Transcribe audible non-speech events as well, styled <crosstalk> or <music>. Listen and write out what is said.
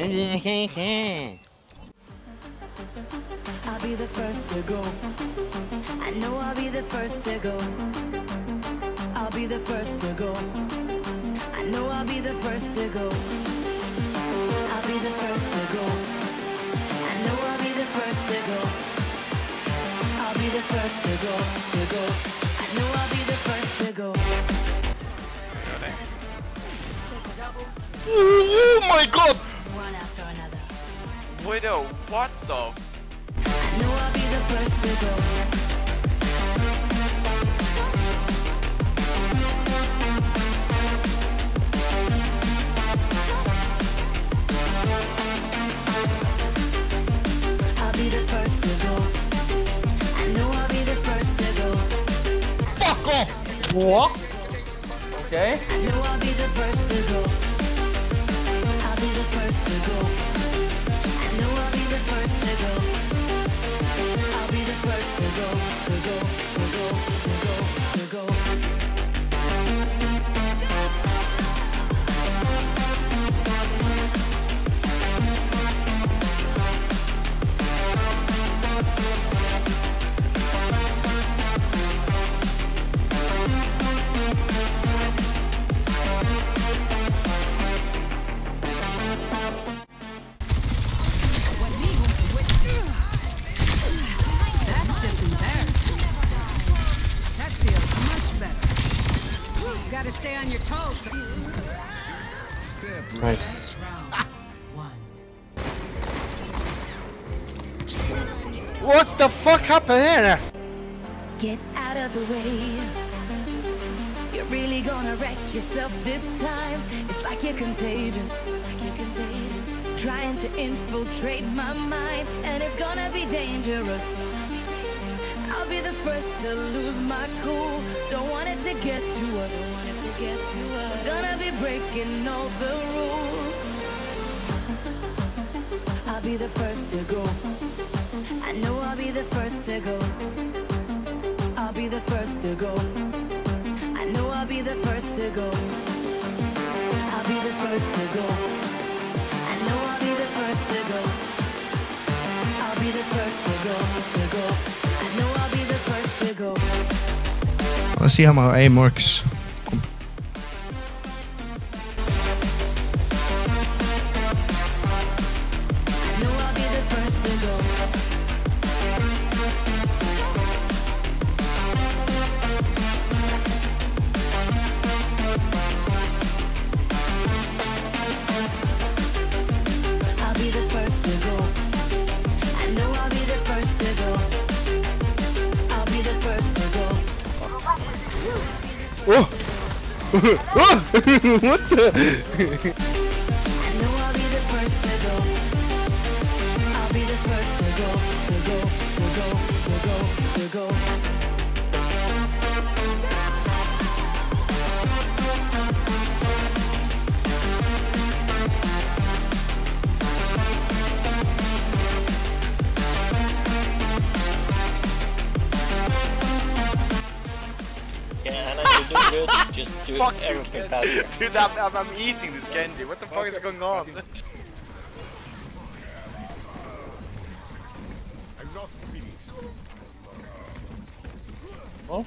I'll be the first to go. I know I'll be the first to go. I'll be the first to go. I know I'll be the first to go. I'll be the first to go. I know I'll be the first to go. I'll be the first to go, to go. I know I'll be the first to go. Oh my god! One after. Widow, what the? I know I'll be the Gotta stay on your toes. Nice. What the fuck happened there? Get out of the way. You're really gonna wreck yourself this time. It's like you're contagious. Like you're contagious. Trying to infiltrate my mind, and it's gonna be dangerous. I'll be the first to lose my cool. Don't want it to get to us. To get to us. We're gonna be breaking all the rules. I'll be the first to go. I know I'll be the first to go. I'll be the first to go. I know I'll be the first to go. I'll be the first to go. Let's see how my aim works. Oh! oh! what the? I good. <laughs> Just do Fuck everything you, faster. <laughs> Dude, I'm, I'm, I'm eating this candy. What the fuck is going on? <laughs> Oh.